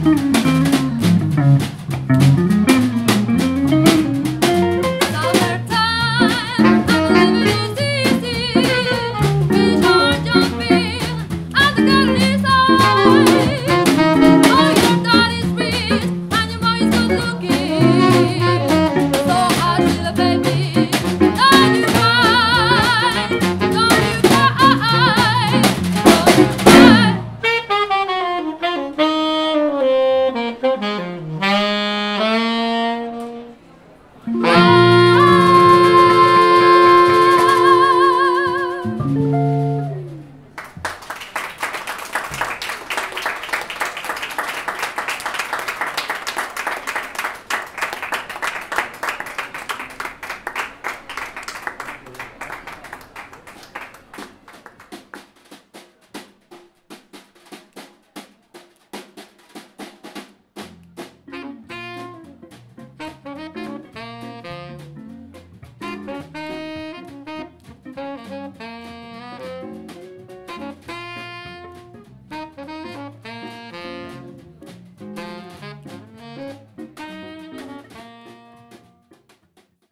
thank you Thank